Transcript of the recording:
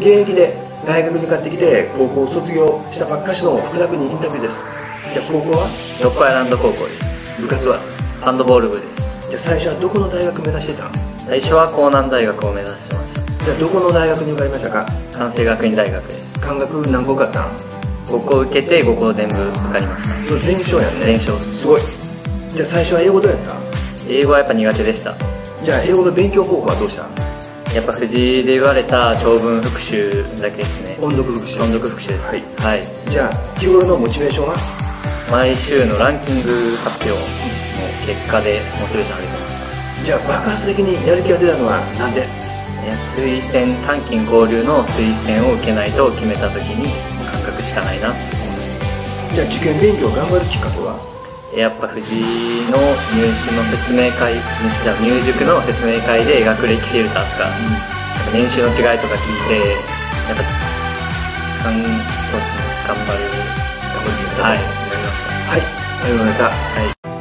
現役で大学に帰ってきて高校を卒業したばっかしの福田君にインタビューです。じゃあ高校は？ロックアイランド高校です。部活は？ハンドボール部です。じゃあ最初はどこの大学目指してた？最初は江南大学を目指してました。じゃあどこの大学に受かりましたか？関西学院大学です。漢学何校受かったん？5校受けて5校全部受かりました。それ全勝やんね。全勝。すごい。じゃあ最初は英語どうやった？英語はやっぱ苦手でした。じゃあ英語の勉強方法はどうした？やっぱ藤井で言われた長文復習だけですね。音読復習。音読復習です。はい。はい、じゃあ日頃のモチベーションは？毎週のランキング発表の結果でモチベーション上げてました。じゃあ爆発的にやる気が出たのはなんで？推薦単金合流の推薦を受けないと決めた時に感覚しかないなじゃあ受験勉強頑張るきっかけは？やっぱ藤井の入試の説明会入塾の説明会で学歴フィルターとか、やっぱ年収の違いとか聞いてやっぱかんそうですね頑張るはいはいましたはい。ありがとうございました。はい